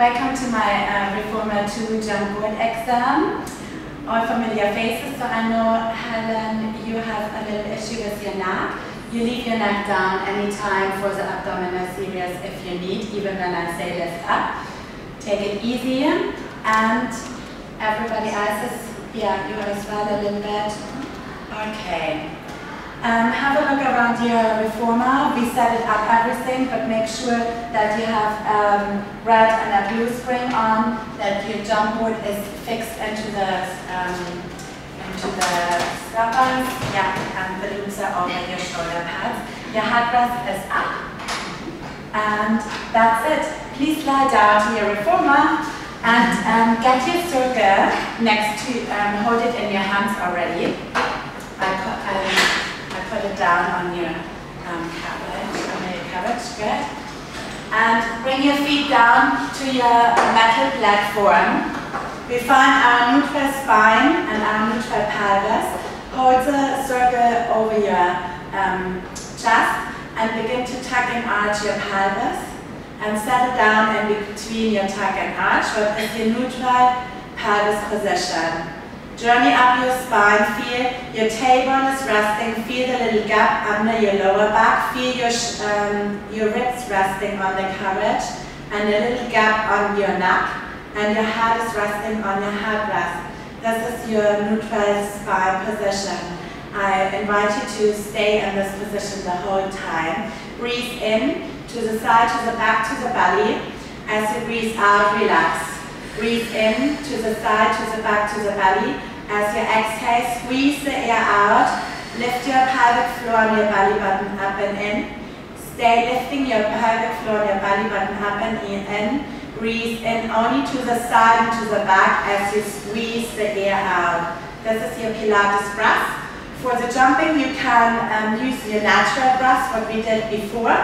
Welcome to my uh, Reformer 2 jump board exam. All familiar faces, so I know Helen, you have a little issue with your neck. You leave your neck down anytime for the abdominal series if you need, even when I say lift up. Take it easy, and everybody else is, yeah, you are as well a little bit. Okay. Um, have a look around your reformer. We set it up everything, but make sure that you have um, red and a blue spring on, that your jump board is fixed into the um, into the scuppers, yeah, and the loops are over your shoulder pads. Your headrest is up, and that's it. Please lie down to your reformer and um, get your circle next to, um, hold it in your hands already. I, put it down on your um, on your carriage, good. And bring your feet down to your metal platform. We find our neutral spine and our neutral pelvis. Hold the circle over your um, chest and begin to tuck and arch your pelvis and settle down in between your tuck and arch, what is your neutral pelvis position. Journey up your spine, feel your tailbone is resting, feel the little gap under your lower back, feel your, um, your ribs resting on the carriage, and a little gap on your neck, and your head is resting on your headrest. This is your neutral spine position. I invite you to stay in this position the whole time. Breathe in to the side, to the back, to the belly. As you breathe out, relax. Breathe in to the side, to the back, to the belly. As you exhale, squeeze the air out. Lift your pelvic floor and your belly button up and in. Stay lifting your pelvic floor and your belly button up and in. Breathe in only to the side and to the back as you squeeze the air out. This is your Pilates breath. For the jumping, you can um, use your natural breath, what we did before.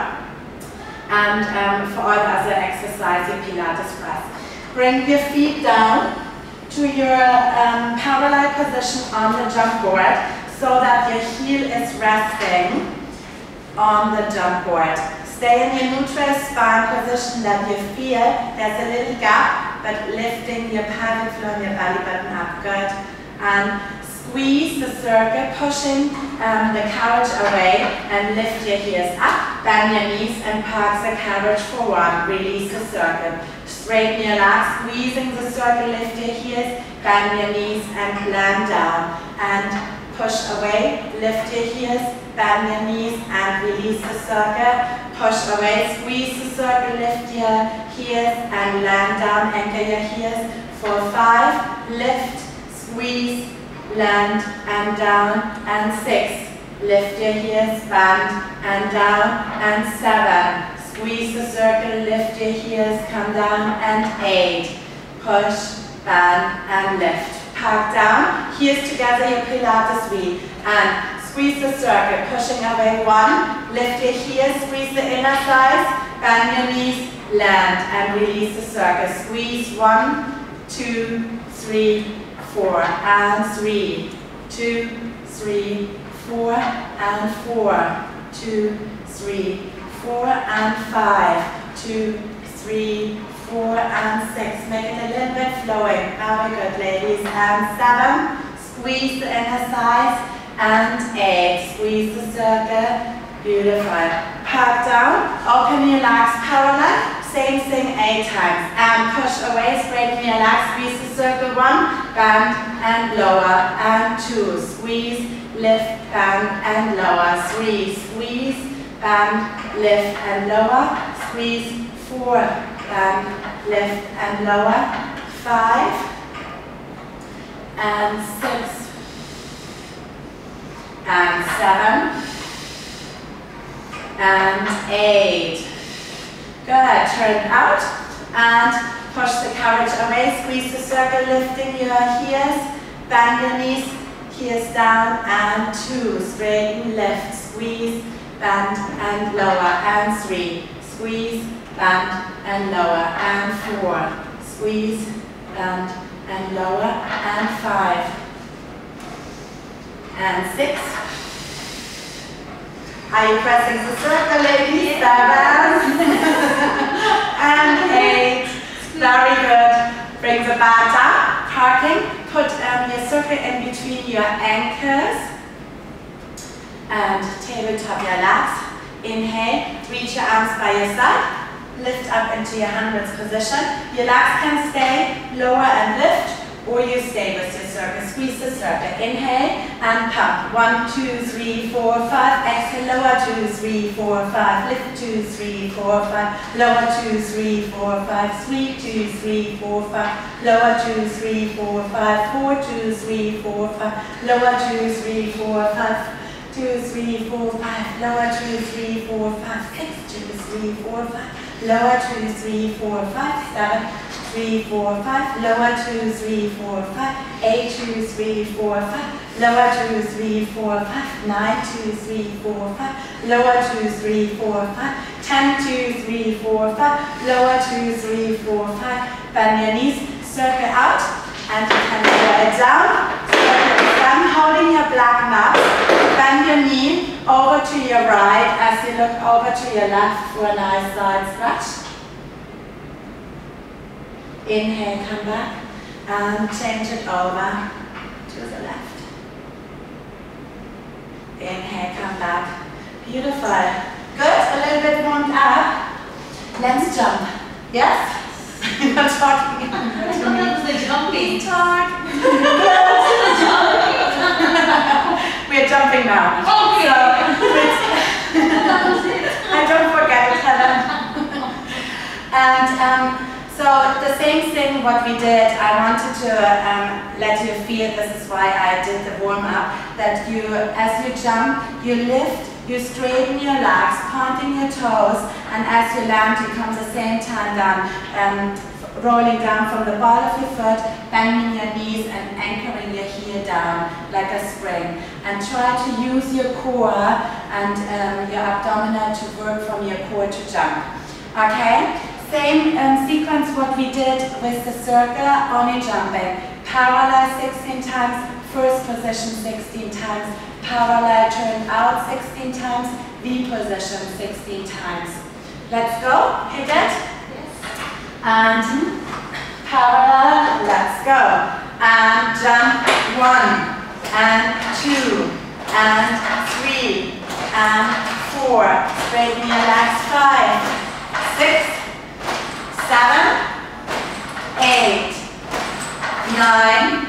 And um, for all the other exercise, your Pilates breath. Bring your feet down to your um, parallel position on the jump board so that your heel is resting on the jump board. Stay in your neutral spine position that you feel there's a little gap, but lifting your pelvic floor and your belly button up. Good. And squeeze the circle, pushing um, the carriage away and lift your heels up, bend your knees and park the carriage forward. Release the circle. Straighten your legs, squeezing the circle, lift your heels, bend your knees and land down. And push away, lift your heels, bend your knees and release the circle. Push away, squeeze the circle, lift your heels and land down, anchor your heels. For five, lift, squeeze, land and down, and six. Lift your heels, bend and down, and seven. Squeeze the circle, lift your heels, come down, and eight. Push, bend, and lift. Park down, heels together, your Pilates wheel. And squeeze the circle, pushing away one. Lift your heels, squeeze the inner thighs, bend your knees, land, and release the circle. Squeeze one, two, three, four, and three, two, three, four, and four, two, three, four and five, two, three, four and six. Make it a little bit flowing. Very good, ladies. And seven, squeeze the inner thighs. And eight, squeeze the circle. Beautiful. Park down, open your legs parallel. Same thing eight times. And push away, straighten your legs, squeeze the circle. One, bend and lower. And two, squeeze, lift, bend and lower. Three, squeeze, bend, lift and lower, squeeze, four, bend, lift and lower, five, and six, and seven, and eight. Good, turn out, and push the carriage away, squeeze the circle, lifting your heels, bend your knees, heels down, and two, straighten, lift, squeeze, bend and lower, and three, squeeze, bend and lower, and four, squeeze, bend and lower, and five, and six. Are you pressing the circle, ladies? Seven, and eight, Very good. Bring the bar down. Parking. Put um, your circle in between your ankles. And tabletop your laps. Inhale. Reach your arms by your side. Lift up into your hundreds position. Your legs can stay lower and lift or you stay with your circle. Squeeze the circle. Inhale and pump. One, two, three, four, five. Exhale, lower two, three, four, five. Lift two, three, four, five. Lower two, three, four, five. Sweep two, three, four, five. Lower two, three, four, five. Four, two, three, four, five. Lower two, three, four, five. Two, three, four, five. Lower two, three, four, five. Six, two, three, four, five. Lower two, three, four, five. Seven three, four, five, lower two, three, four, five, eight, two, three, four, five, lower two, three, four, five, nine, two, three, four, five, lower two, three, four, five, ten, two, three, four, five, lower two, three, four, five, bend your knees, circle out, and you can lower it down, circle down, holding your black mat, bend your knee over to your right as you look over to your left for a nice side stretch. Inhale, come back and change it over to the left. Inhale, come back. Beautiful. Good, a little bit warmed up. Let's jump. Yes? You're not talking. I thought that was the jumping. Talk. We're jumping now. Okay. So, it's- that was it. I don't forget it, Helen. And um, so the same thing what we did, I wanted to um, let you feel, this is why I did the warm up, that you, as you jump, you lift, you straighten your legs, pointing your toes, and as you land, you come the same time down, um, rolling down from the ball of your foot, bending your knees and anchoring your heel down like a spring. And try to use your core and um, your abdominal to work from your core to jump. Okay? Same um, sequence what we did with the circle, only jumping. Parallel 16 times, first position 16 times, parallel turn out 16 times, V position 16 times. Let's go. Yes. And parallel, let's go. And jump one, and two, and three, and four. Straighten your legs, five, six, seven, eight, nine,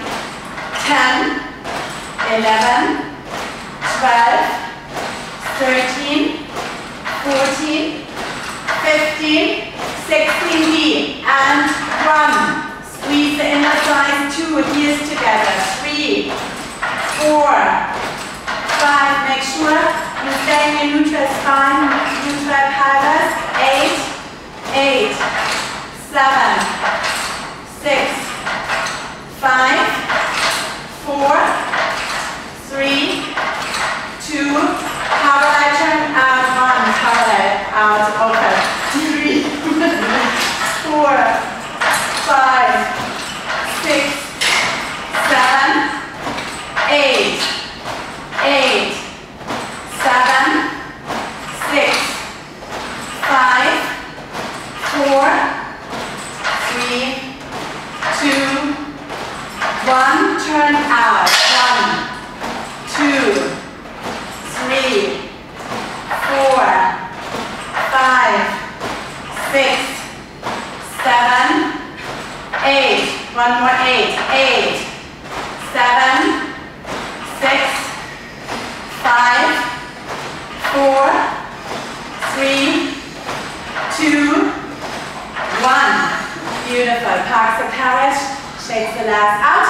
ten, eleven, twelve, thirteen, fourteen, fifteen, sixteen D, and one. Squeeze the inner thighs, two heels together, three, four, five. Make sure you stay in neutral spine, neutral pelvis, eight, eight, seven, six, five, four, three, two, parallel turn out, one, parallel out, open, four, five, six, seven, eight, eight, seven, six, five, four, three, two, one. Turn out. One, two, three, four, five, six, seven, eight. One more eight. Eight, seven, six, five, four, three, two, one. Beautiful. Park the carriage. Shake the legs out.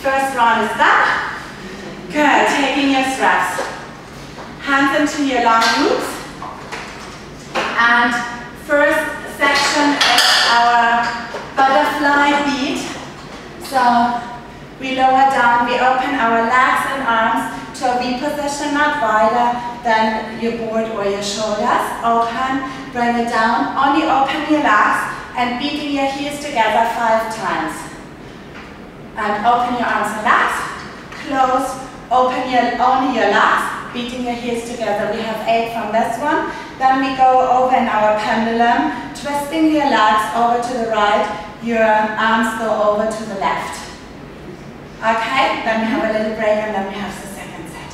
First round is done. Good. Taking your straps. Hands into your long loops. And first section is our butterfly beat. So we lower down, we open our legs and arms to a V position, not wider than your board or your shoulders. Open, bring it down, only open your legs and beating your heels together five times. And open your arms and legs, close, open your, only your legs, beating your heels together. We have eight from this one. Then we go over in our pendulum twisting your legs over to the right, your arms go over to the left. Okay, then we have a little break and then we have the second set.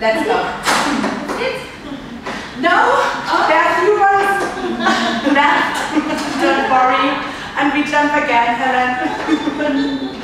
Let's go. No, there are few ones left. Don't worry. And we jump again, Helen.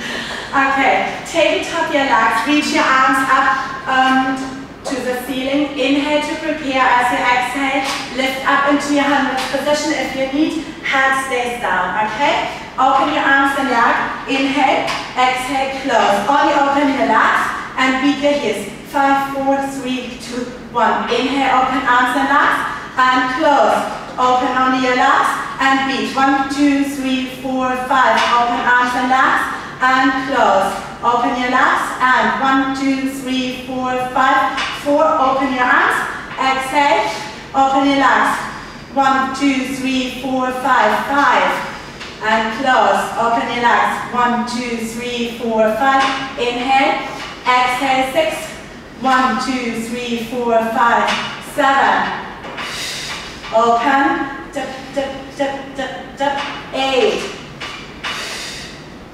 okay, take tabletop your legs, reach your arms up um, to the ceiling. Inhale to prepare as you exhale. Lift up into your hundredth position. If you need, hand stays down, okay? Open your arms and legs. Inhale, exhale, close. Only open your legs and beat your heels. Five, four, three, two, one. Inhale, open arms and legs and close. Open only your legs and beat. One, two, three, four, five. Open arms and legs and close. Open your legs and one, two, three, four, five, four. Open your arms. Exhale. Open your legs. One, two, three, four, five, five. And close. Open your legs. One, two, three, four, five. Inhale. Exhale. Six. One, two, three, four, five, seven. Open. Dip, dip, dip, dip, dip. Eight.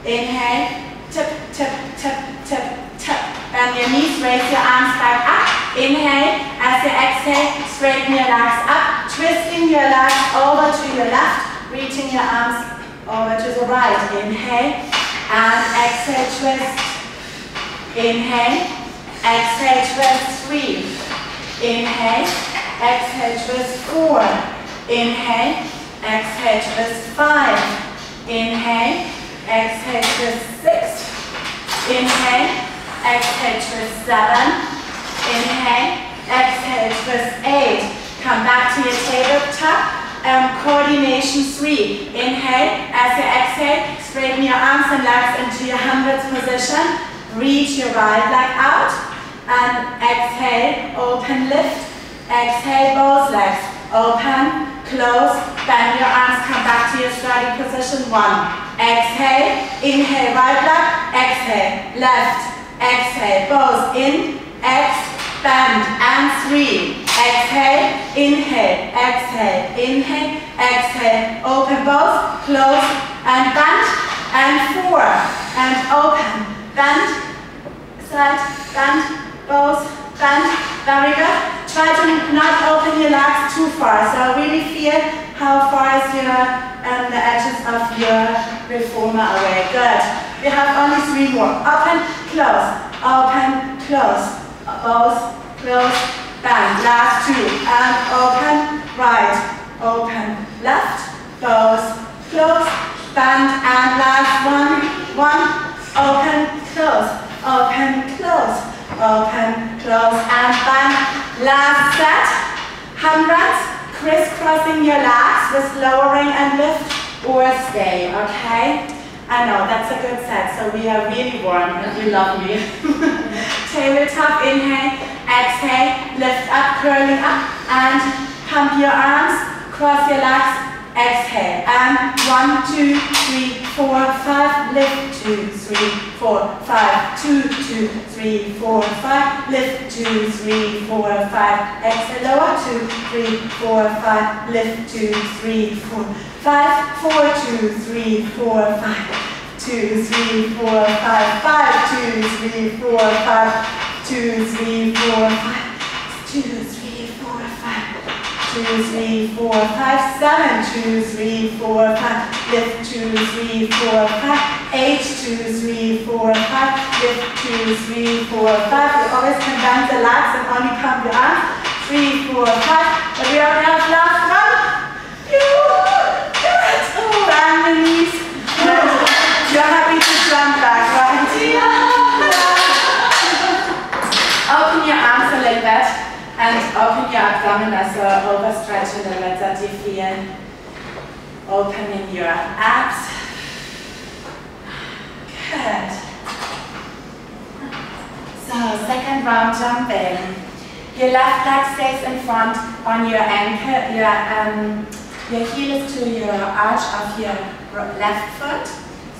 Inhale tip, tip, tip, tip, tip. Bend your knees, raise your arms back up. Inhale, as you exhale, straighten your legs up, twisting your legs over to your left, reaching your arms over to the right. Inhale, and exhale, twist. Inhale, exhale, twist, three. Inhale, exhale, twist, four. Inhale, exhale, twist, five. Inhale, exhale, twist, six. Inhale, exhale, twist seven. Inhale, exhale, twist eight. Come back to your tabletop. Um, coordination three. Inhale, as you exhale, straighten your arms and legs into your hundredth position. Reach your right leg out. And exhale, open lift. Exhale, both legs. Open, close, bend your arms, come back to your starting position. One. Exhale, inhale, right leg, exhale, left, exhale, both in, expand, and three. Exhale, inhale, exhale, inhale, exhale, open both, close, and bend, and four, and open, bend, side, bend, both, bend, very good. Try to not open your legs too far, so really feel how far is your, um, the edges of your reformer away. Good. We have only three more. Open, close, open, close. Both, close, bend. Last two. And open, right, open, left, both, close, bend. And last one, one, open, close, open, close, open, close, and bend. Last set. Hundreds crisscrossing your legs with lowering and lift or stay, okay? I know, that's a good set, so we are really warm and you love me. Tabletop, inhale, exhale, lift up, curling up, and pump your arms, cross your legs, exhale, and one, two, three, four, five, lift, two, three, four, five, two, two, three, four, five, lift, two, three, four, five, exhale, lower, two, three, four, five, lift, two, three, four, five, four, two, three, four, five, two, three, four, five, five, two, three, four, five, two, three, four, five, two, three, two, three, four, five, seven, two, three, four, five, lift, two, three, four, five, eight, two, three, four, five, lift, two, three, four, five. You always can bend the legs and only pump your arms. Three, four, five. But we already have last one. You. Families. You're happy to jump back, right? Yeah. open your arms a little bit and open your abdomen as a little bit that you feel opening your abs. Good. So, second round jumping. Your left leg stays in front on your ankle, your um, your heel is to your arch of your left foot.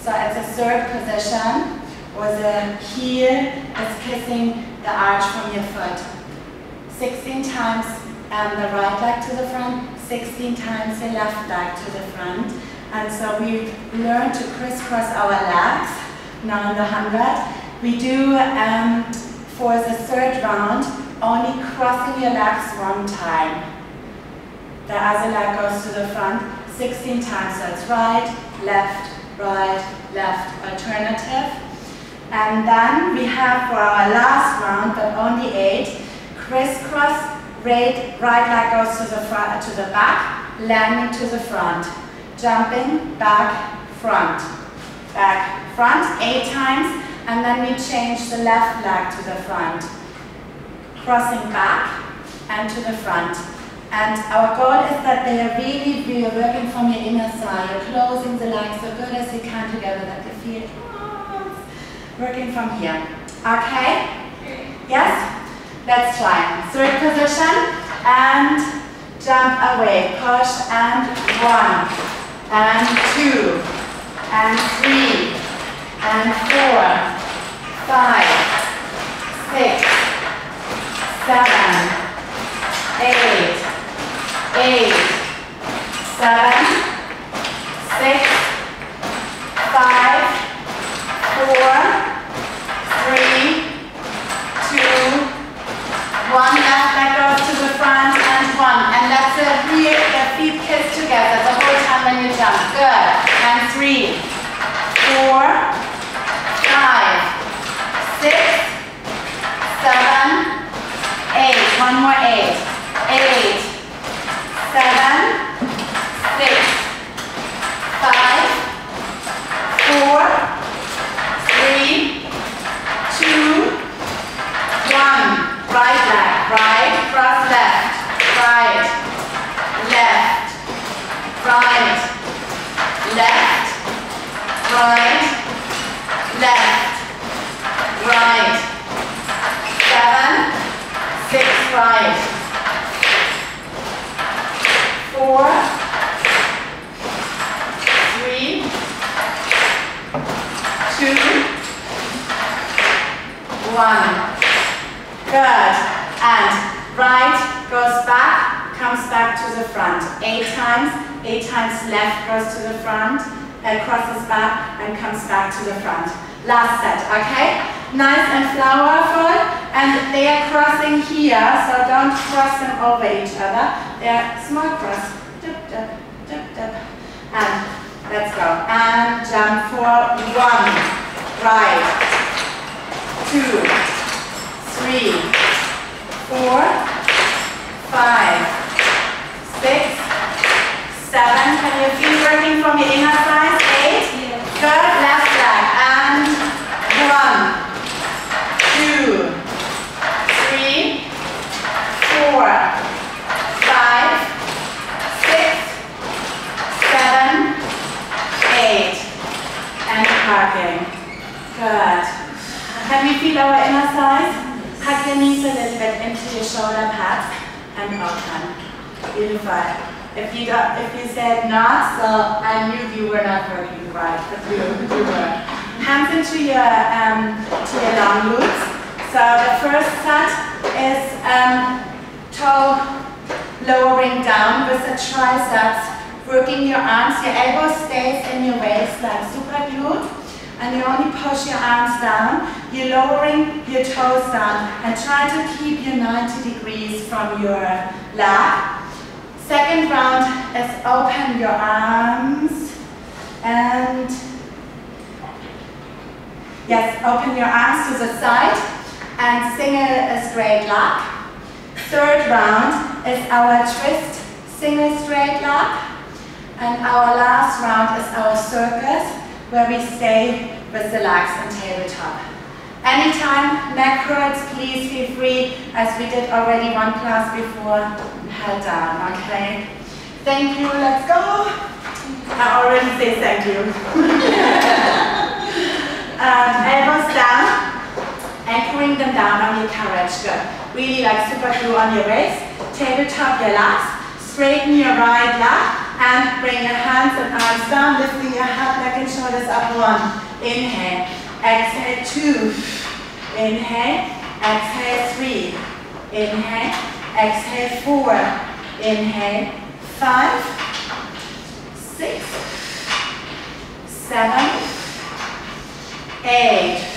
So it's a third position where the heel is kissing the arch from your foot. 16 times um, the right leg to the front, 16 times the left leg to the front. And so we learn to crisscross our legs, now in the 100. We do, um, for the third round, only crossing your legs one time. The other leg goes to the front 16 times, so it's right, left, right, left, alternative. And then we have for our last round, but only eight, crisscross, right, right leg goes to the front, to the back, landing to the front, jumping, back, front, back, front, eight times, and then we change the left leg to the front, crossing back and to the front. And our goal is that they are really, we are working from your inner side. You're closing the legs so good as you can together, that you feel working from here. Okay? Yes? Let's try. Third position and jump away. Push and one and two and three and four, five, six, seven, eight, eight, seven, six, five, four, three, two, one. Left leg goes to the front and one. And that's it. Here, the feet kiss together the whole time when you jump. Good. And three, four, five, six, seven, eight. One more eight. Eight, seven, six, five, four, three, two, one. Right leg, right, cross left, right, left, right, left, right, left, right, seven, six, right, four, three, two, one. Good. And right goes back, comes back to the front. Eight times. Eight times left goes to the front, and crosses back and comes back to the front. Last set, okay? Nice and flowerful. And they are crossing here, so don't cross them over each other. They're small cross. Dip, dip, dip. And let's go. And jump for one. Right. Two three, four, five, six, seven. Can you feel working from your inner thighs? Eight. Good. Left leg. And one, two, three, four, five, six, seven, eight. And parking. Good. Can we feel our inner thighs? Hug your knees a little bit into your shoulder pads and open. Beautiful. If you got, if you said not, so I knew you were not working right, but you, you were. Hands into your um, to your long loops. So the first set is um, toe lowering down with the triceps, working your arms. Your elbow stays in your waist like super glue and you only push your arms down, you're lowering your toes down and try to keep your 90 degrees from your leg. Second round is open your arms and yes, open your arms to the side and single a straight leg. Third round is our twist single straight leg and our last round is our circus where we stay with the legs and tabletop. Anytime neck please feel free, as we did already one class before, head down, okay? Thank you, let's go. I already say thank you. um, elbows down, anchoring them down on your carriage, good. Really like super glue on your waist, tabletop your legs, straighten your right leg, and bring your hands and arms down, lifting your head, neck and shoulders up. One, inhale, exhale, two, inhale, exhale, three, inhale, exhale, four, inhale, five, six, seven, eight.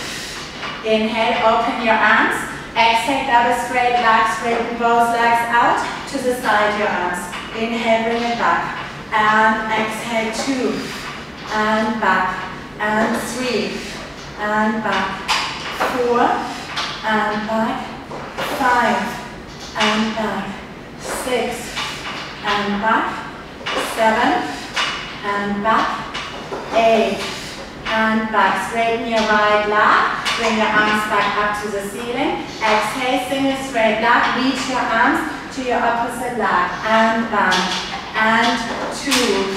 Inhale, open your arms. Exhale, double straight legs, straighten both legs out to the side, your arms. Inhale, bring it back. And exhale, two. And back. And three. And back. Four. And back. Five. And back. Six. And back. Seven. And back. Eight. And back. Straighten your right leg. Bring your arms back up to the ceiling. Exhale, single straight leg. Reach your arms to your opposite leg. And bend. And two.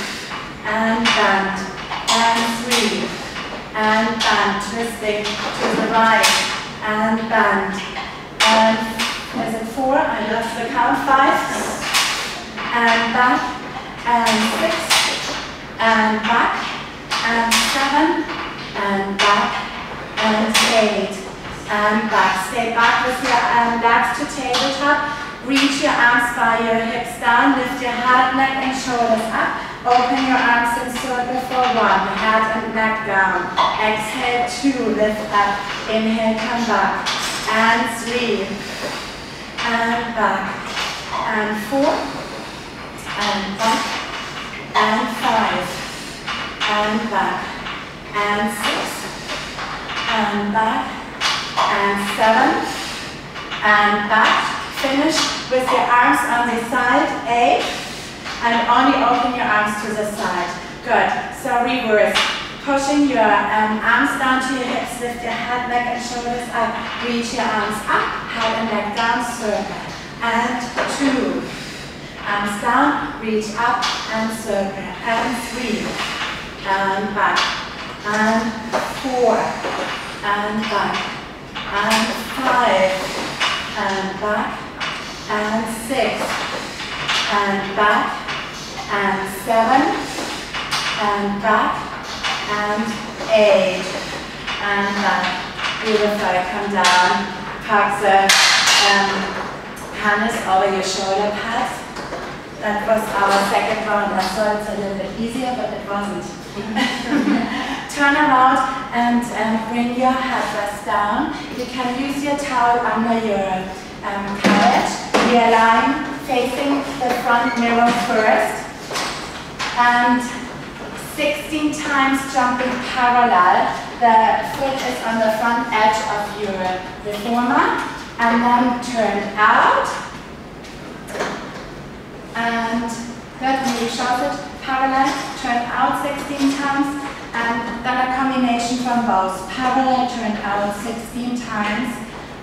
And bend. And three. And bend. Twisting to the right. And bend. And is it four? I lost the count. Five. And back. And six. And back. And seven. And back and eight, and back. Stay back with your um, legs to tabletop. Reach your arms by your hips down. Lift your head, neck, and shoulders up. Open your arms in circle for one. Head and neck down. Exhale, two. Lift up. Inhale, come back. And three. And back. And four. And back. And five. And back. And six and back, and seven, and back. Finish with your arms on the side, eight, and only open your arms to the side. Good. So reverse. Pushing your um, arms down to your hips, lift your head, neck, and shoulders up. Reach your arms up, head and neck down, circle. And two. Arms down, reach up and circle. And three. And back. And four and back, and five, and back, and six, and back, and seven, and back, and eight, and back. Beautiful, come down, park the um, harness over your shoulder pads. That was our second round. I thought it's a little bit easier, but it wasn't. turn around and um, bring your headrest down. You can use your towel under your um, carriage. Realign facing the front mirror first. And 16 times jumping parallel. The foot is on the front edge of your reformer. And then turn out. And maybe short it parallel. Turn out 16 times and then a combination from both. Parallel turned out 16 times,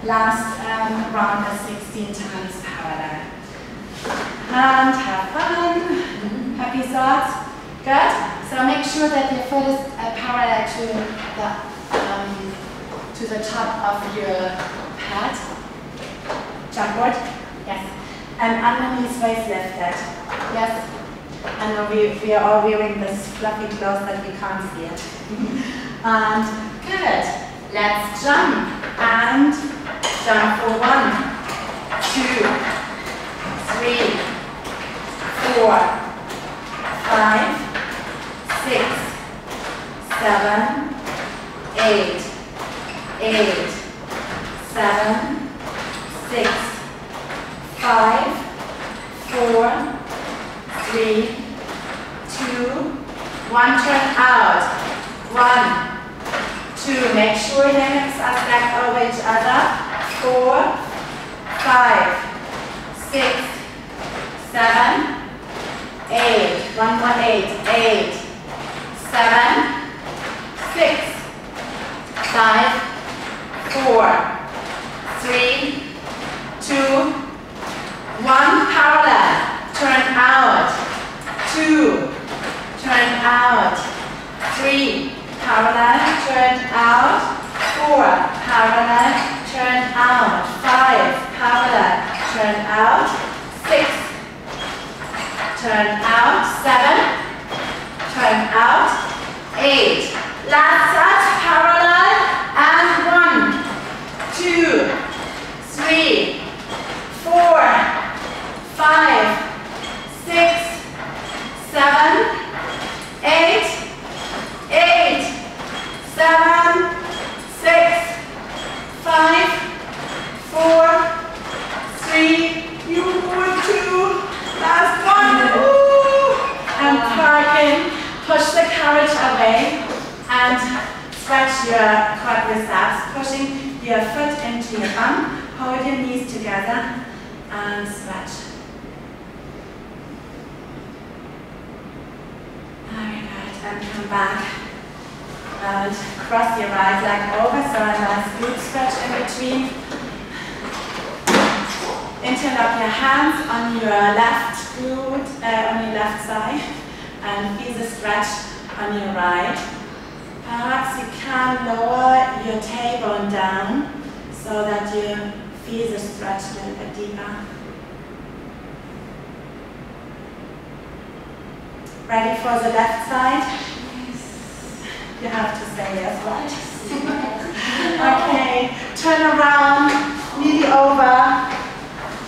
last um, round is 16 times parallel. And have fun. Happy thoughts? Good? So make sure that your foot is uh, parallel to the, um, to the top of your pad. Jump board? Yes. And underneath waist lifted. Yes. Know we, we are all wearing this fluffy clothes that we can't see it. and good. Let's jump. And jump for one, two, three, four, five, six, seven, eight, eight, seven, six, five, four, three, two, one, turn out. One, two, make sure your hips are stacked over each other. Four, five, six, seven, eight. One more eight. Eight, seven, six, five, four, three, two, one. Parallel. Turn out. Two. Turn out. Three. Parallel. Turn out. Four. Parallel. Turn out. Five. Parallel. Turn out. Six. Turn out. Seven. Turn out. Eight. Last set. Parallel. And one. Two. Three. Four six, seven, eight, eight, seven, six, five, four, three, you hold two, last one, and parking, push the carriage away, and stretch your quadriceps, pushing your foot into your bum, hold your knees together, and stretch. Good, and come back. And cross your right leg over, so a nice glute stretch in between. Interlock your hands on your left glute, uh, on your left side, and feel the stretch on your right. Perhaps you can lower your tailbone down so that you feel the stretch a little bit deeper. Ready for the left side? You have to say yes, right? okay, turn around, knee over.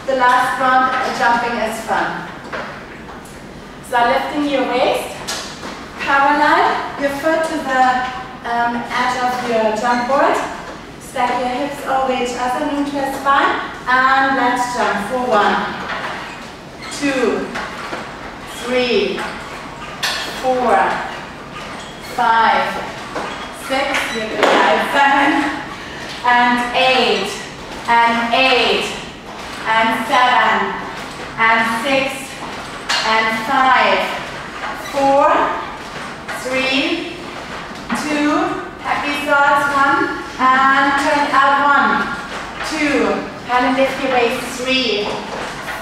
The last round, jumping is fun. So lifting your waist, parallel, your foot to the um, edge of your jump board. Stack your hips over each other, neutral spine, and let's jump for one, two, three, four, five, six, seven, and eight, and eight, and seven, and six, and five, four, three, two, happy thoughts, one, and turn out one, two, and lift your waist, three,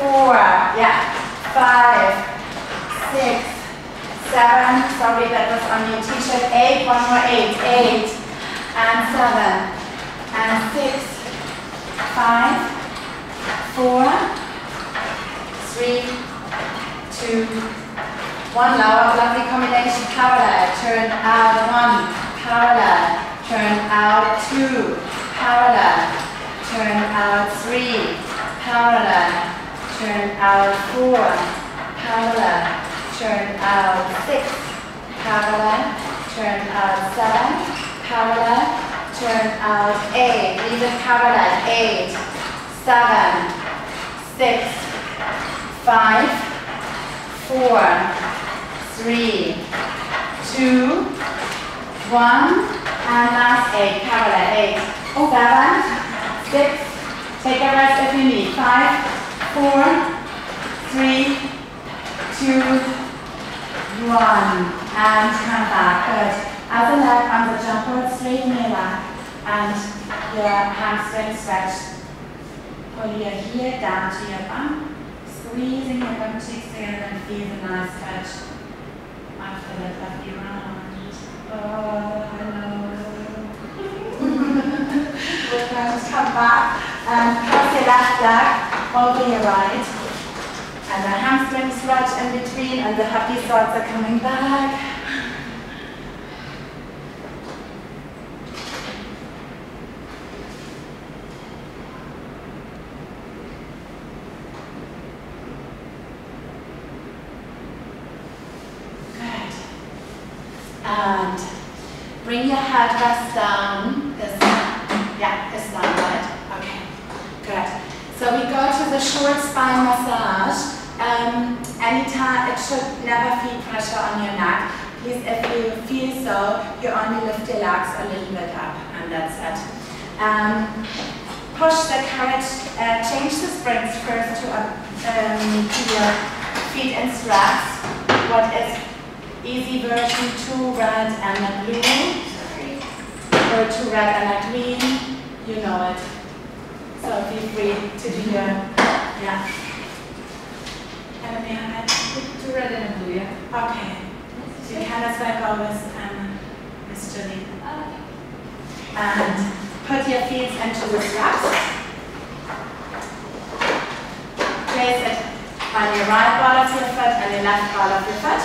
four, yeah, five, six, seven, sorry that was on your t-shirt, eight, one more eight, eight, and seven, and six, five, four, three, two, one, lower, lovely combination, parallel, turn out one, parallel, turn out two, parallel, turn out three, parallel, turn out four, parallel, turn out uh, 6, parallel, turn out uh, 7, parallel, turn out uh, 8, leave it parallel, 8, 7, 6, 5, 4, 3, 2, 1, and last 8, parallel, 8, 6, take a rest if you need, 5, 4, 3, 2, one and come back. Good. Other leg on the jumper, straighten your back, and your hamstring stretch. Pull your heel down to your bum, squeezing your bum cheeks together and feel the nice stretch. After the lovely round. Oh, We're going to come back and cross your left leg over your right. And the hamstring stretch in between and the happy thoughts are coming back. Good. And bring your head rest down. Yeah, it's down, right? Okay, good. So we go to the short spine massage. Um, anytime, it should never feel pressure on your neck. Please, if you feel so, you only lift your legs a little bit up, and that's it. Um, push the carriage, uh, change the springs first to, um, to your feet and straps. What is easy version, two red and a blue, or two red and a green, you know it. So feel free to do your, yeah. Have a hand. Two red and a blue, yeah. Okay. So as well go with um, Miss Julie. And put your feet into the straps. Place it on your right ball of your foot and the left ball of your foot.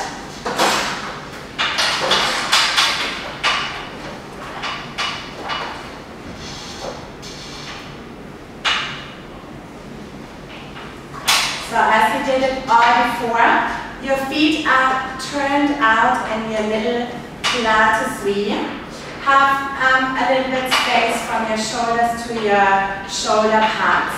So as all before, your feet are turned out and your little Pilates V. Have um, a little bit space from your shoulders to your shoulder pads.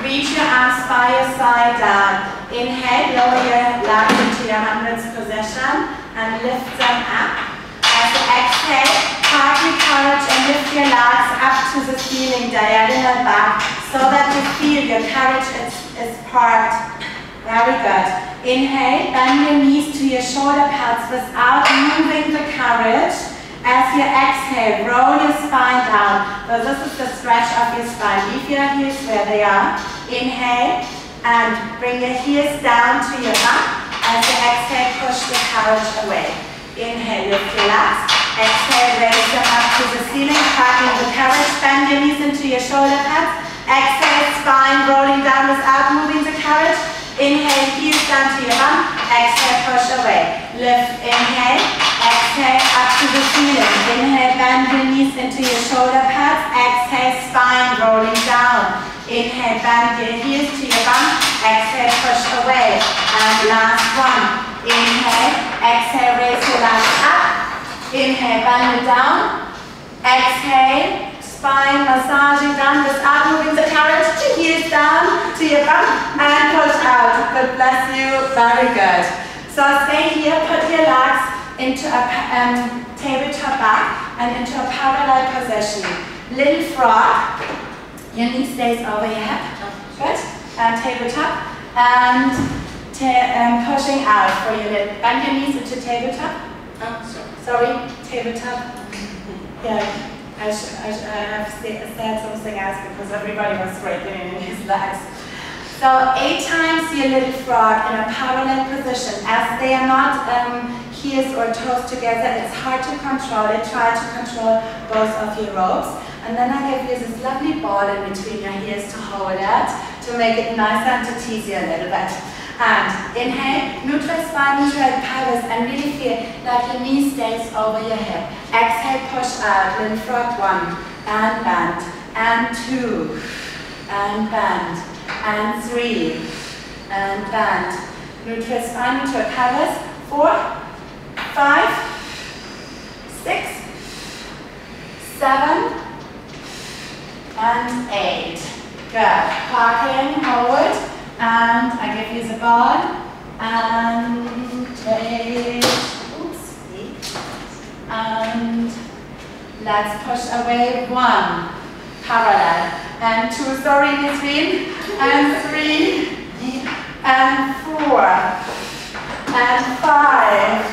Reach your arms by your side down. Inhale, lower your legs into your hundreds position and lift them up. As you exhale, park your carriage and lift your legs up to the ceiling, diagonal back, so that you feel your carriage is, is parked. Very good. Inhale, bend your knees to your shoulder pads without moving the carriage. As you exhale, roll your spine down. So this is the stretch of your spine. Leave your heels where they are. Inhale and bring your heels down to your back. As you exhale, push the carriage away. Inhale, lift your legs. Exhale, raise your up to the ceiling, parking the carriage. Bend your knees into your shoulder pads. Exhale, spine rolling down without moving the couch. Inhale, heels down to your bum. Exhale, push away. Lift, inhale. Exhale, up to the ceiling. Inhale, bend your knees into your shoulder pads. Exhale, spine rolling down. Inhale, bend your heels to your bum. Exhale, push away. And last one. Inhale, exhale, raise your legs up. Inhale, bend it down. Exhale, spine massaging down without moving the carriage to heels down to your bum and push out. God bless you. Very good. So stay here, put your legs into a um, tabletop back and into a parallel position. Little frog. Your knee stays over your hip. Good. And tabletop. And um, pushing out for your little. Bend your knees into tabletop. Oh, sorry. Sorry, tabletop. Yeah. I, I, I have said something else because everybody was straightening in his legs. So eight times your little frog in a parallel position. As they are not um, heels or toes together, it's hard to control it. Try to control both of your ropes. And then I give you this lovely ball in between your heels to hold it, to make it nicer and to tease you a little bit. And inhale, neutral spine, neutral pelvis, and really feel that your knee stays over your hip. Exhale, push out, little frog one, and bend, and two, and bend, and three, and bend. Neutral spine, neutral pelvis, four, five, six, seven, and eight. Good. Parking, hold. And I give you the ball and take, and let's push away one, parallel, and two, sorry, between, and three, and four, and five,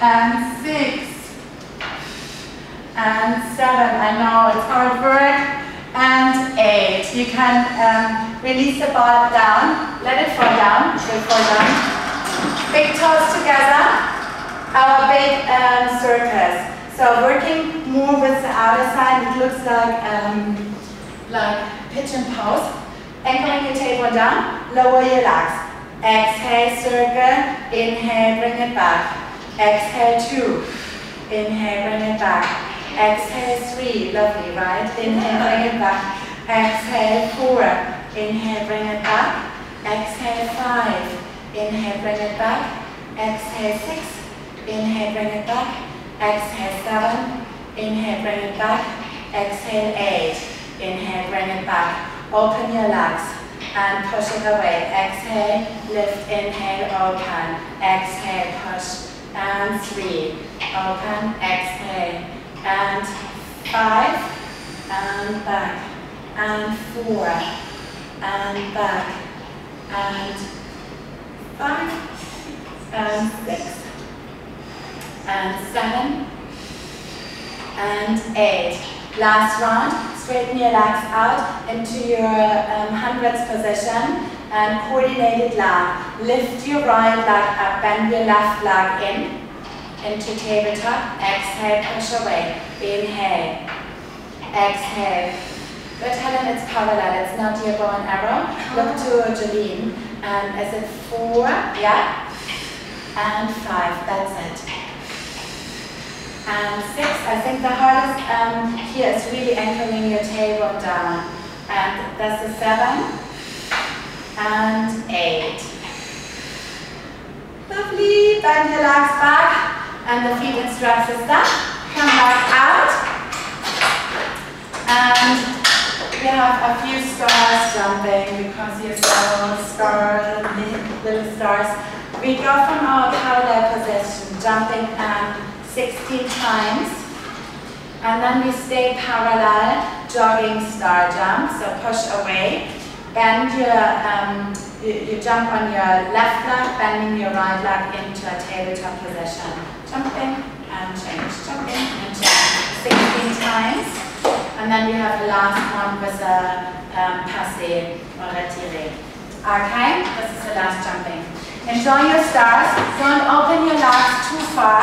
and six, and seven, I know it's hard work, and eight. You can um, release the ball down, let it fall down, Let it fall down. Big toes together, our big um, circus. So working more with the outer side, it looks like um, like pigeon pose. Anchoring your table down, lower your legs. Exhale, circle, inhale, bring it back. Exhale, two. Inhale, bring it back. Exhale three, lovely, right? Inhale, bring it back. Exhale four, inhale, bring it back. Exhale five, inhale, bring it back. Exhale six, inhale, bring it back. Exhale seven, inhale, bring it back. Exhale eight, inhale, bring it back. Open your legs and push it away. Exhale, lift, inhale, open. Exhale, push, and three. Open, exhale and five, and back, and four, and back, and five, and six, and seven, and eight. Last round, straighten your legs out into your um, hundreds position and coordinated leg. Lift your right leg up, bend your left leg in, into tabletop. Exhale, push away. Inhale. Exhale. Good, Helen, it's parallel. It's not your bow and arrow. Look to Jolene. And is it four? Yeah. And five. That's it. And six. I think the hardest um, here is really anchoring your tailbone down. And that's the seven. And eight. Lovely. Bend your legs back and the feet and straps is done. Come back out. And we have a few stars jumping because you're so star, little stars. We go from our parallel position, jumping um, 16 times. And then we stay parallel, jogging star jump, so push away. Bend your, um, you, you jump on your left leg, bending your right leg into a tabletop position. Jumping and change, jumping and change. 16 times. And then we have the last one with a um, passé or retiré. Okay, this is the last jumping. Enjoy your stars. Don't open your legs too far.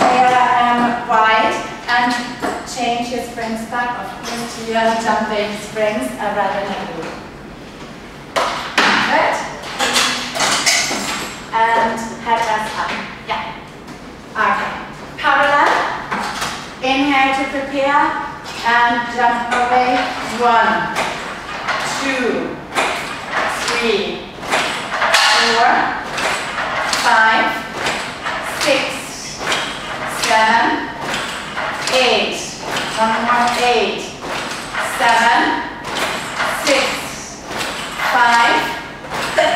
They are um, wide and change your springs back of course to your jumping springs uh, rather than a. Good. And head rest up. Okay. Parallel. Inhale to prepare and jump away. One, two, three, four, five, six, seven, eight. One more, eight, seven, six, five,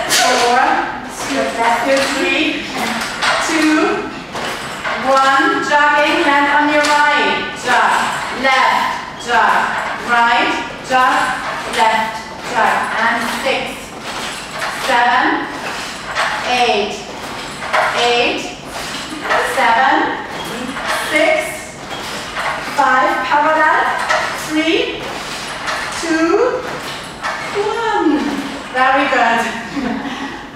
four, three, two, one. Jogging, hand on your right. Jog, left, jog, right, jog, left, jog. And six, seven, eight, eight, seven, six, five, parallel, three, two, one. Very good.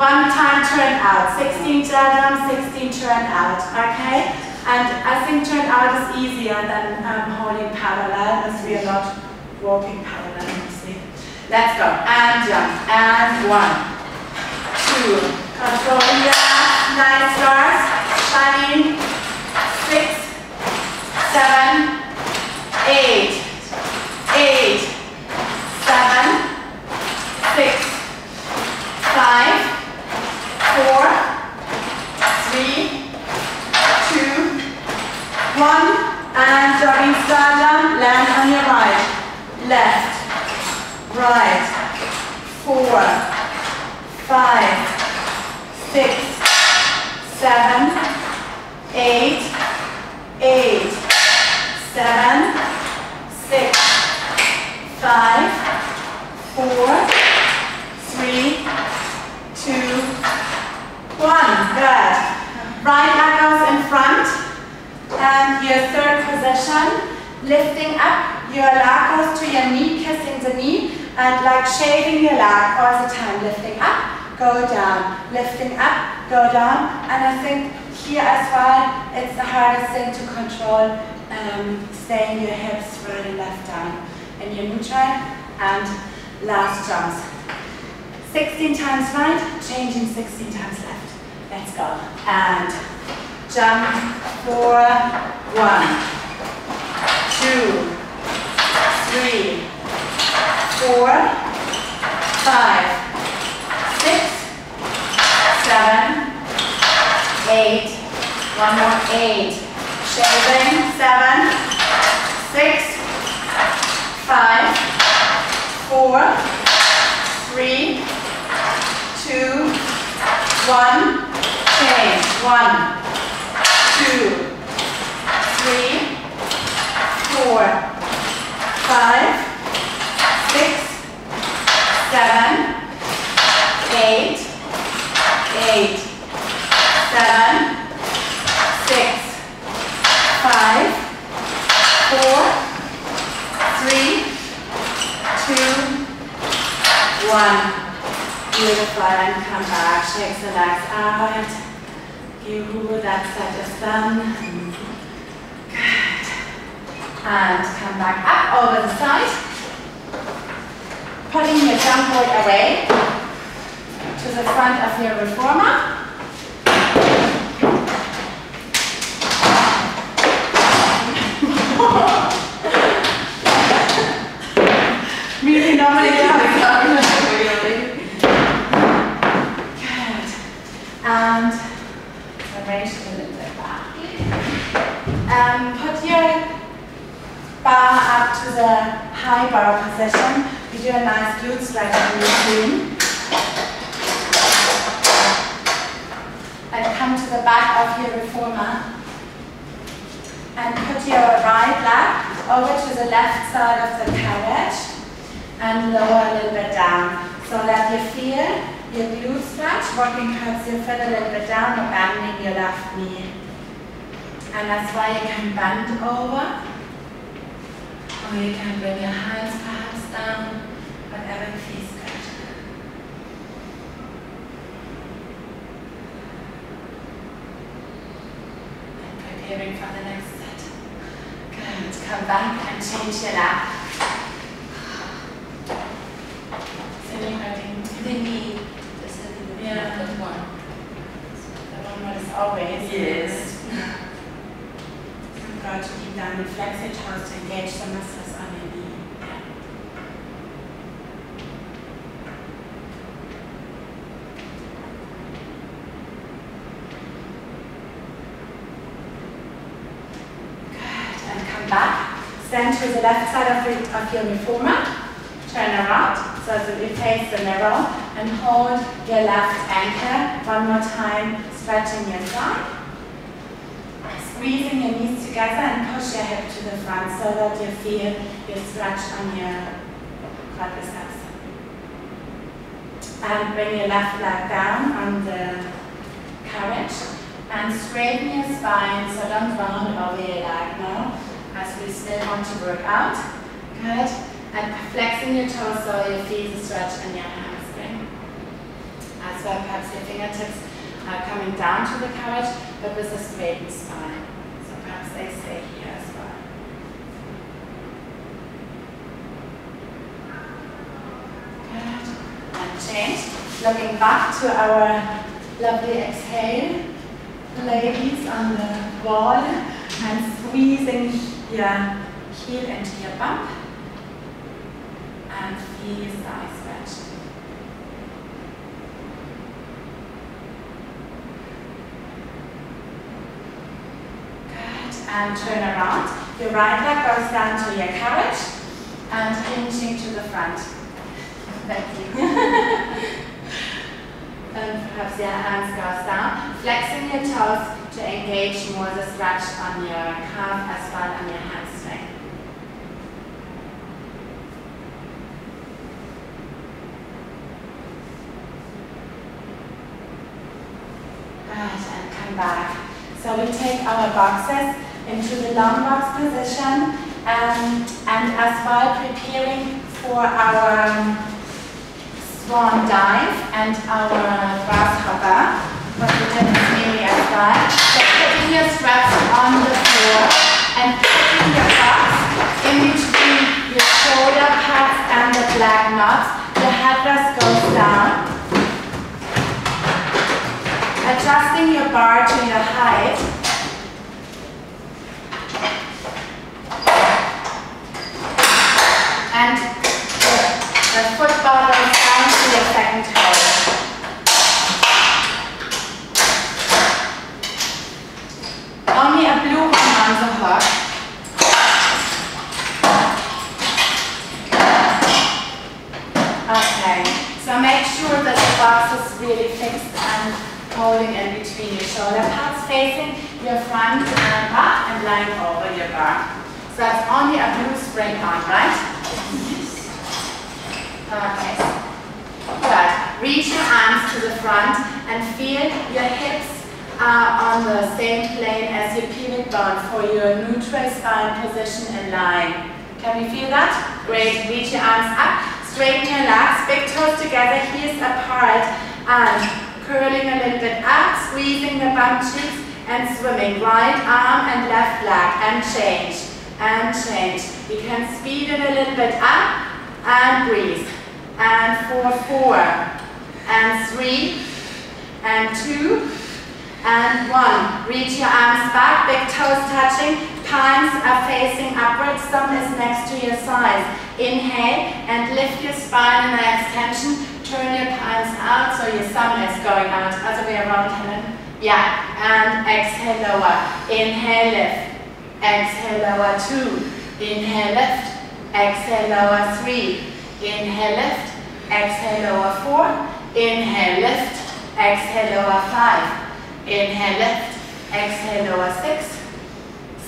One time turn out. 16 jump, 16 turn out. Okay? And I think turn out is easier than um, holding parallel as we are not walking parallel. Let's go. And jump. And one, two, Control your nine stars. Shining. Six, seven, eight, eight, seven, six, five, four, three, two, one, and jogging star jump. Land on your right, left, right, four, five six, seven, eight, eight, seven, six, five, four, three, one. Good. Right goes in front and your third position, lifting up your leg goes to your knee, kissing the knee and like shaving your leg all the time, lifting up go down, lifting up, go down, and I think here as well, it's the hardest thing to control, um, staying your hips right and left down in your neutral, and last jumps. 16 times right, changing 16 times left. Let's go. And jump for one, two, three, four, five, six, seven, eight, one more. Eight, shaving, seven, six, five, four, three, two, one, change, one, two, three, four, five, six, seven, eight, eight, seven, six, five, four, three, two, one. Beautiful, and come back, shake the legs out. You, that set is done. Good. And come back up over the side. Putting your jump board away to the front of your reformer. Really normally Good. And arrange a little bit back. Um, put your bar up to the high bar position. You do a nice glute stretch in between. And come to the back of your reformer. And put your right leg over to the left side of the carriage and lower a little bit down. So that you feel your glute stretch, working towards your foot a little bit down or bending your left knee. And that's why you can bend over. Or you can bring your hands perhaps down, whatever feels good. And preparing for the next set. Good. Come back and change your lap. Still hurting. The knee. This is the Yeah. the one. The one that is always. Yes. Go to keep down and flex your toes to engage the muscles on your knee. Yeah. Good. And come Stand to the left side of, the, of your reformer. Turn around so that you face the mirror and hold your left ankle. One more time, stretching your side. Squeezing your knees together and push your hip to the front so that you feel your stretch on your quadriceps. And bring your left leg down on the carriage and straighten your spine so don't round over your leg now as we still want to work out. Good. And flexing your toes so you feel the stretch in your hamstring. As well, perhaps your fingertips are coming down to the carriage, but with a straightened spine. So perhaps they stay here as well. Good. And change. Looking back to our lovely exhale. Ladies on the wall and squeezing your heel into your bump and your thigh stretch. Good. And turn around. Your right leg goes down to your carriage and hinging to the front. Thank you. and perhaps your hands goes down. Flexing your toes to engage more the stretch on your calf as well on your hamstring. Good, and come back. So we take our boxes into the long box position um, and as well preparing for our um, swan dive and our grasshopper, with Mary as well. So putting your straps on the floor and putting your box in between your shoulder pads and the black knots. The headrest goes down. Adjusting your bar to your height. And the, the footbar goes down to your second toe. Only a blue one on the hook. Okay, so make sure that the box is really fixed and holding in between your shoulder pads, facing your front and back and lying over your bar. So that's only a blue spring on, right? Okay. Good. Reach your arms to the front and feel your hips are on the same plane as your pubic bone for your neutral spine position in line. Can you feel that? Great. Reach your arms up. Straighten your legs. Big toes together, heels apart. And curling a little bit up, squeezing the bum cheeks and swimming. Right arm and left leg and change. And change. You can speed it a little bit up and breathe. And four, four. And three. And two. And one. Reach your arms back, big toes touching. Palms are facing upwards, thumb is next to your sides. Inhale and lift your spine in an extension. Turn your palms out so your thumb is going out. Other way around, Helen. Yeah. And exhale, lower. Inhale, lift. Exhale, lower, two. Inhale, lift. Exhale, lower, three. inhale, lift, exhale, lower four, inhale, lift, exhale, lower five, inhale, lift, exhale, lower six,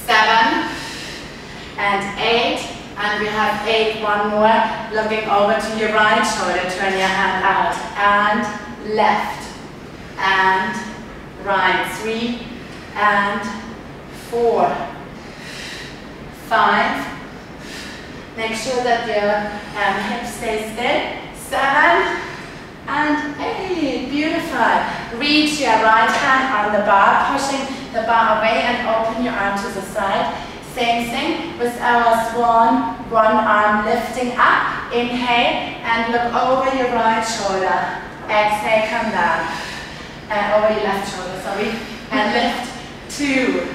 seven, and eight, and we have eight, one more, looking over to your right shoulder, turn your hand out, and left, and right, three, and four, five, make sure that your um, hips stay still, seven, and eight, beautiful. Reach your right hand on the bar, pushing the bar away and open your arm to the side. Same thing with our swan, one arm lifting up, inhale, and look over your right shoulder. Exhale, come down. Uh, over your left shoulder, sorry. And lift, two,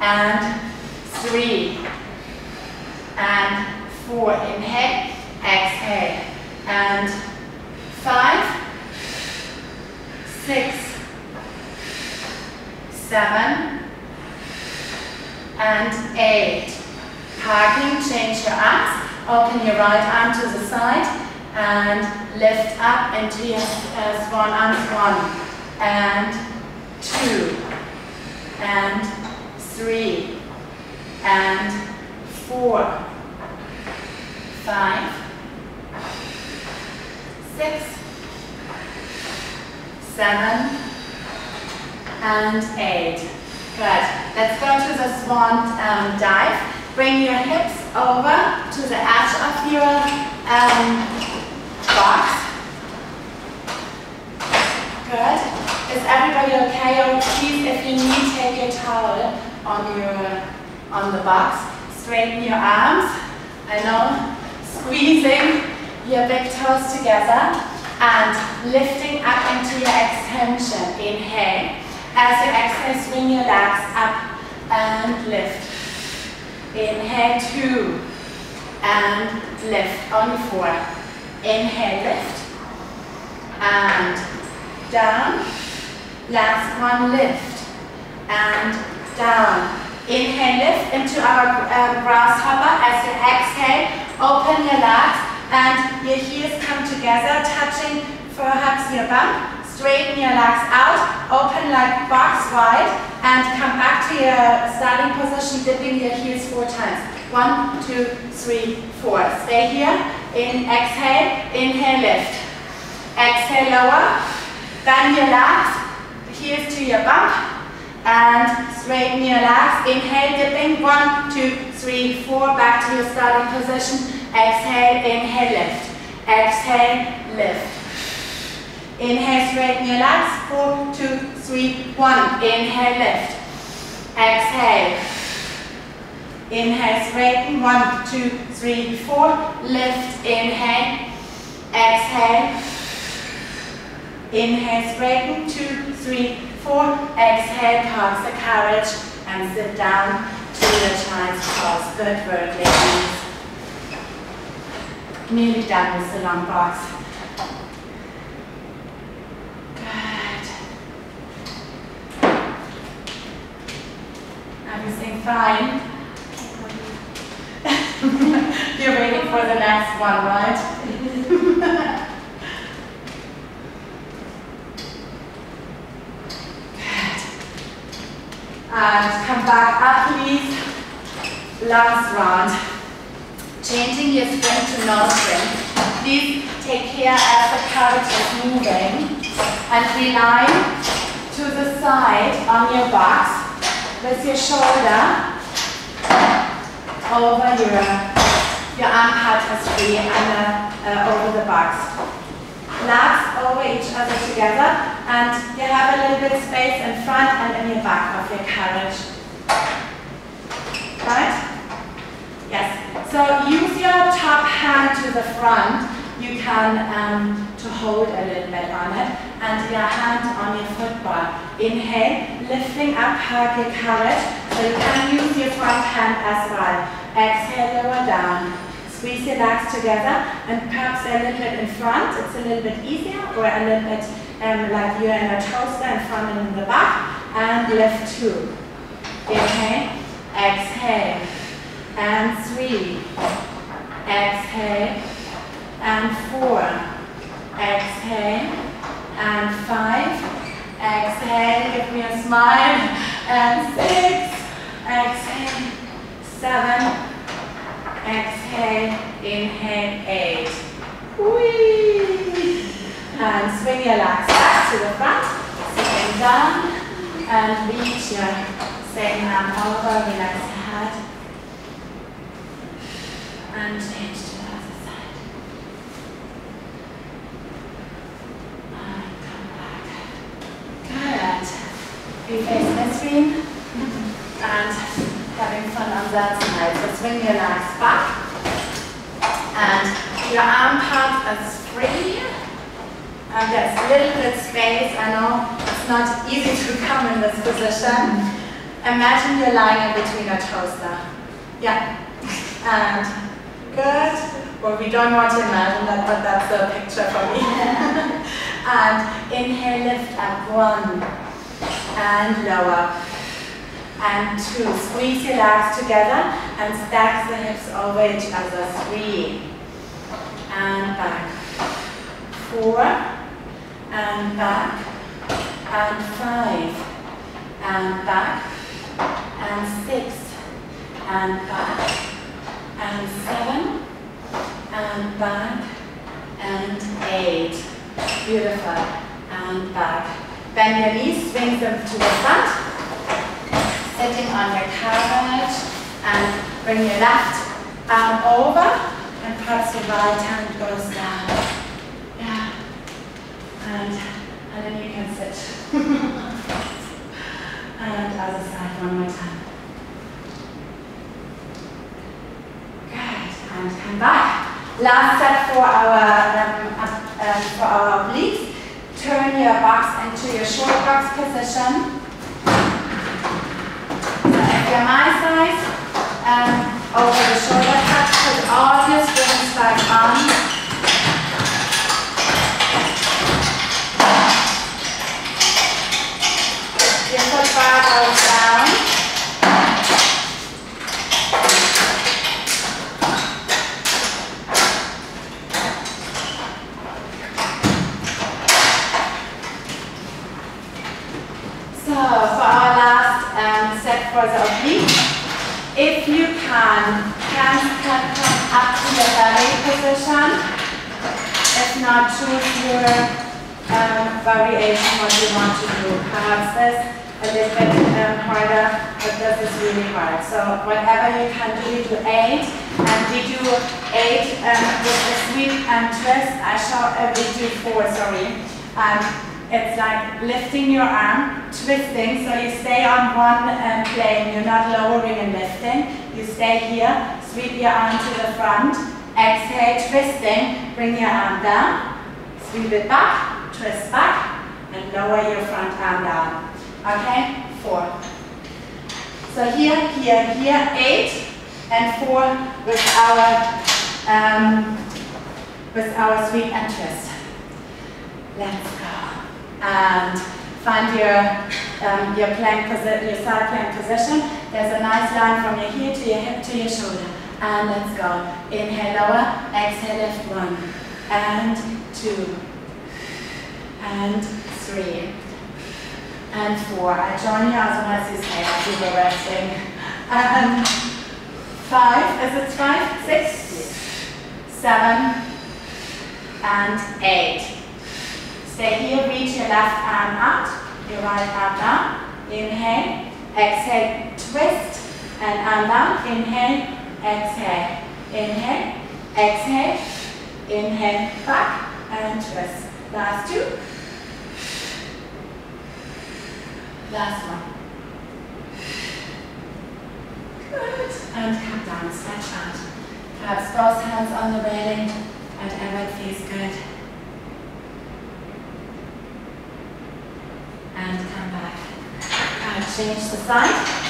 and three, and four. Inhale, exhale, and five, six, seven, and eight. Parking, change your arms, open your right arm to the side and lift up into your swan arms. One. And two. And three. And four, five, six, seven, and eight. Good. Let's go to the swan um, dive. Bring your hips over to the edge of your um, box. Good. Is everybody okay? Or please, if you need, take your towel on your on the box. Straighten your arms. I know. Squeezing your big toes together and lifting up into your extension. Inhale. As you exhale, swing your legs up and lift. Inhale, two, and lift. Only four. Inhale, lift, and down. Last one, lift, and down. Inhale, lift into our um, grasshopper. As you exhale, open your legs, and your heels come together, touching perhaps your bum straighten your legs out, open like box wide, and come back to your starting position, dipping your heels four times. One, two, three, four. Stay here. In exhale, inhale, lift. Exhale, lower. Bend your legs, heels to your bump, and straighten your legs. Inhale, dipping. One, two, three, four. Back to your starting position. Exhale, inhale, lift. Exhale, lift. Inhale, straighten your legs. Four, two, three, one. Inhale, lift. Exhale. Inhale, straighten. One, two, three, four. Lift. Inhale. Exhale. Inhale, straighten. Two, three, four. Exhale, park the carriage and sit down to the child's pose. Good work, ladies. Nearly done with the long box. Good. Everything fine? You're waiting for the next one, right? Good. And come back up, please. Last round. Changing your spring to no spring. Please take care as the carriage is moving and rely to the side on your box with your shoulder over your, your arm pad is free and uh, uh, over the box. Legs over each other together and you have a little bit space in front and in your back of your carriage. Right? Yes. So use your top hand the front. You can um, to hold a little bit on it and your hand on your footbar. Inhale, lifting up hug your carriage. So you can use your front hand as well. Exhale, lower down. Squeeze your legs together and perhaps a little bit in front. It's a little bit easier or a little bit um, like you're in a toaster in front and in the back. And lift two. Inhale, exhale. And three. Exhale. And four. Exhale, and five. Exhale, give me a smile, and six. Exhale, seven. Exhale, inhale, eight. Whee! And swing your legs back to the front, sitting down, and reach your same arm over, relax your head, and change to the other side. And come back. Good. We face the screen, mm-hmm. and having fun on that side. So swing your legs back, and your arm part is free. And there's a little bit space. I know it's not easy to come in this position. Imagine you're lying in between a toaster. Yeah. And good. Well, we don't want to imagine that, but that's the picture for me. and inhale, lift up. One. And lower. And two. Squeeze your legs together and stack the hips over each other. Three. And back. Four and back, and five, and back, and six, and back, and seven, and back, and eight. Beautiful. And back. Bend your knees, swing them to the front. Sitting on your carriage, and bring your left arm over, and perhaps your right hand goes down. And, and then you can sit. and as other side one more time. Good. And come back. Last set for our um, um, for our obliques. Turn your box into your short box position. So if my size, um, over the shoulder touch, put all your springs back on. down. So for our last um, set for the oblique, if you can, hands can come up to the belly position. If not, choose your um, variation what you want to do. Perhaps this a little bit um, harder, but this is really hard. So whatever you can do, you do eight, and we do eight um, with the sweep and twist. I show, uh, we do four, sorry. Um, it's like lifting your arm, twisting, so you stay on one um, plane, you're not lowering and lifting. You stay here, sweep your arm to the front, exhale, twisting, bring your arm down, sweep it back, twist back, and lower your front arm down. Okay, four. So here, here, here, eight, and four with our um, with our sweep and twist. Let's go. And find your um, your plank position, your side plank position. There's a nice line from your heel to your hip to your shoulder. And let's go. Inhale lower, exhale lift one, and two, and three and four. I join you as well as you say, you were resting. And five, is it five? Six, seven, and eight. Stay here, reach your left arm out, your right arm down. Inhale, exhale, twist, and arm down. Inhale, exhale. Inhale, exhale, inhale, back, and twist. Last two. Last one. Good. And come down, stretch out. Perhaps both hands on the railing, whatever it feels good. And come back. And change the side.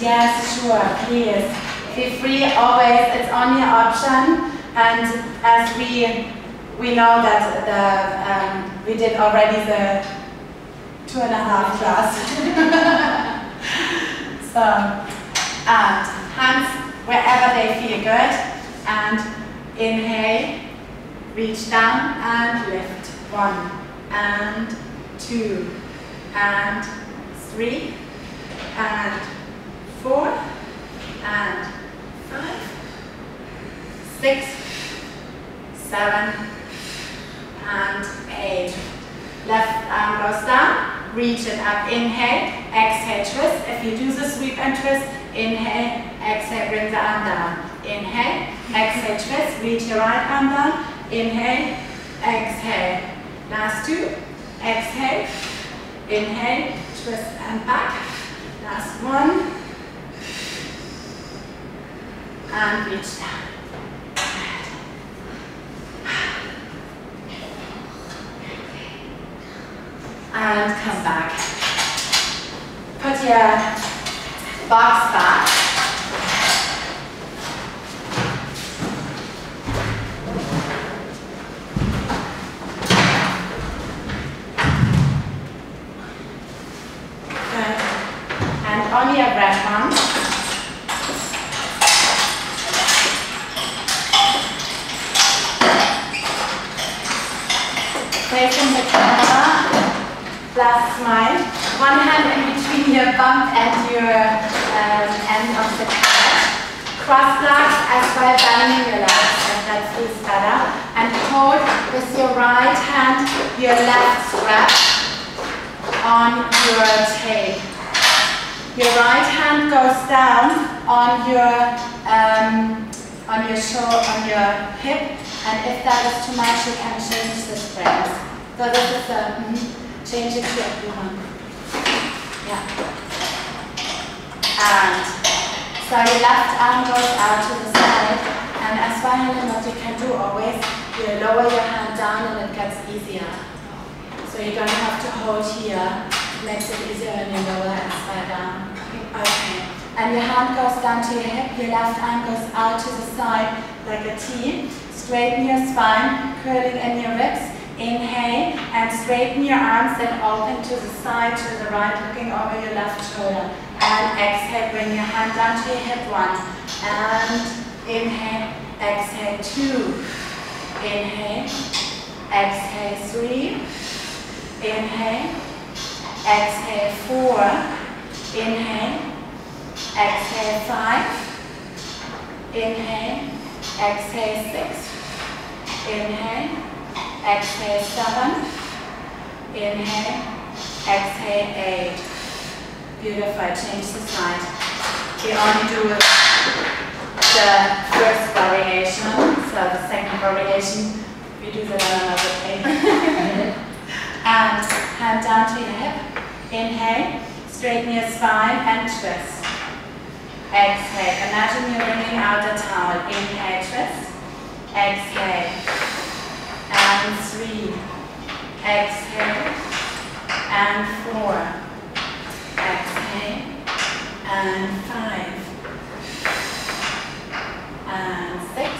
Yes, sure, please. Feel free always, it's only an option. And as we we know that the um, we did already the two and a half class. So, and hands wherever they feel good. And inhale, reach down and lift. One and two and three and four and five, six, seven, and eight. Left arm goes down, reach it up, inhale, exhale, twist. If you do the sweep and twist, inhale, exhale, bring the arm down. Inhale, exhale, twist, reach your right arm down, inhale, exhale. Last two, exhale, inhale, twist and back. Last one, and reach down. And come back. Put your box back. Good. And one. Facing the camera, last smile. One hand in between your bump and your um, end of the couch. Cross legs as well, bending your legs, if that feels better. And hold with your right hand your left strap on your tail. Your right hand goes down on your um, on your shoulder, on your hip, and if that is too much, you can change the springs. So this is a mm, change it to a blue one. Yeah. And so your left arm goes out to the side, and as finally what you can do always, you lower your hand down and it gets easier. So you don't have to hold here. Makes it easier when you lower and down. Okay. And your hand goes down to your hip, your left arm goes out to the side like a T. Straighten your spine, curling in your ribs. Inhale and straighten your arms, then open to the side, to the right, looking over your left shoulder. And exhale, bring your hand down to your hip one. And inhale, exhale two. Inhale, exhale three. Inhale, exhale four. Inhale, exhale five. Inhale, exhale six. Inhale, exhale seven. Inhale, exhale eight. Beautiful. Change the side. We only do the first variation, so the second variation we do on another day. and hand down to your hip. Inhale, straighten your spine and twist. Exhale. Imagine you're wringing out a towel. Inhale, twist. Exhale. And three. Exhale. And four. Exhale. And five. And six.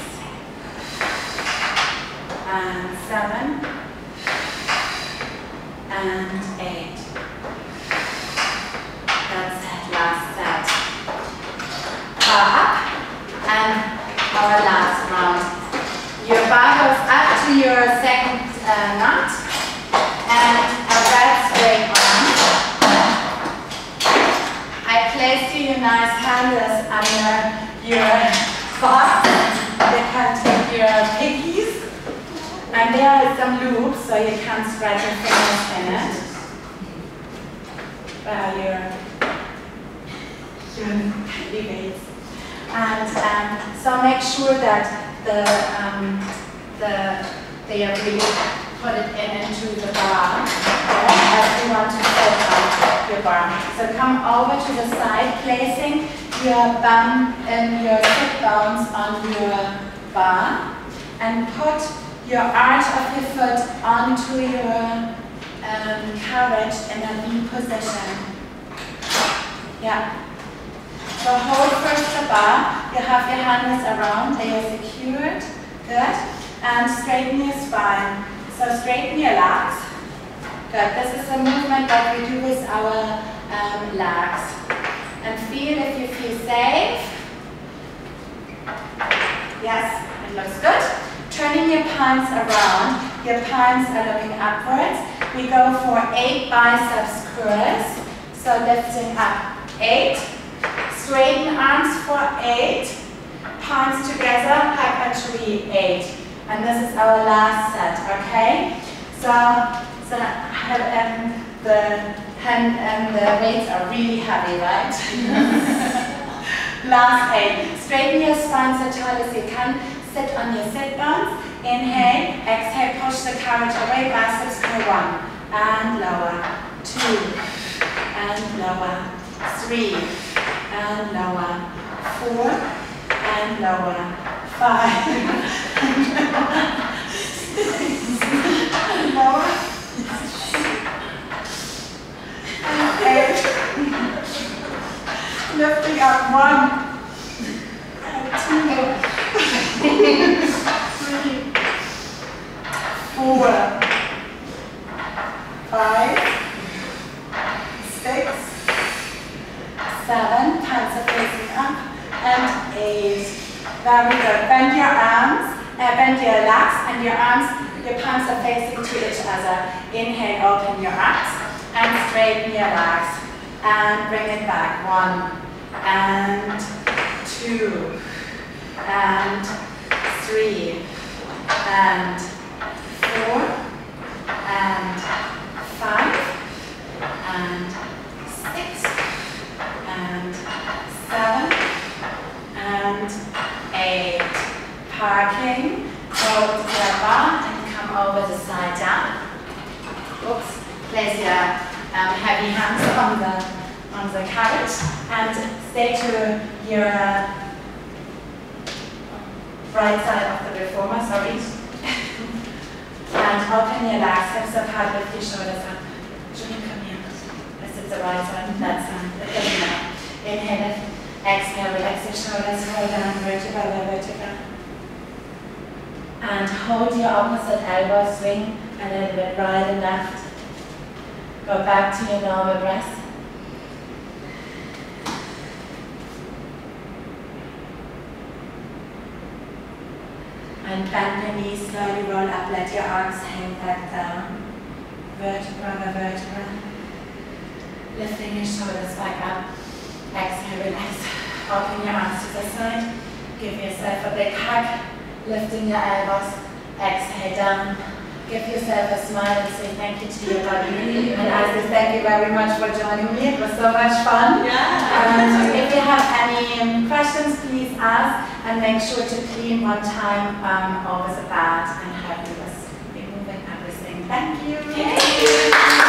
And seven. And eight. Last set up and our last round. Your bar goes up to your second uh, knot and a red straight arm. I place you your nice handles under your box. You can take your piggies and there are some loops so you can spread your fingers in it. While you're your debates. And um, so make sure that the, um, the, they are really put it in into the bar as you want to set up your bar. So come over to the side, placing your bum and your hip bones on your bar and put your arch of your foot onto your um, carriage in a V position. Yeah. So hold first the bar. You have your hands around. They are secured. Good. And straighten your spine. So straighten your legs. Good. This is a movement that we do with our um, legs. And feel if you feel safe. Yes, it looks good. Turning your palms around, your palms are looking upwards. We go for eight biceps curls. So lifting up, eight. Straighten arms for eight. Palms together, hypertrophy, eight. And this is our last set, okay? So, so um, the hand and the weights are really heavy, right? last eight. Straighten your spine so tall as you can. Sit on your sit bones. Inhale, exhale, push the carriage away, biceps for one. And lower. Two. And lower. Three. And lower. Four. And lower. Five. and lower. And eight. Lifting up one. And two three, four, five, six, seven, hands are facing up, and eight. Very good. Bend your arms, uh, bend your legs, and your arms, your palms are facing to each other. Inhale, open your arms, and straighten your legs. And bring it back. One, and two, and three, and four, and five, and six, and seven, and eight. Parking, hold the bar and come over the side down. Oops, place your um, heavy hands on the on the carriage and stay to your uh, right side of the reformer, sorry. and open your legs, hips up hard, lift your shoulders up. Julie, come here. This is the right side, that side, the inhale. Inhale, exhale, relax your shoulders, hold down, vertebra, vertebra. And hold your opposite elbow, swing a little bit right and left. Go back to your normal breath. And bend your knees, slowly roll up, let your arms hang back down. Vertebra by vertebra. Lifting your shoulders back up. Exhale, relax. Open your arms to the side. Give yourself a big hug. Lifting your elbows. Exhale down. Give yourself a smile and say thank you to your body. and I say thank you very much for joining me. It was so much fun. Yeah. And if you have any questions, please ask and make sure to clean one time um, over the bed and have you removing everything. Thank you.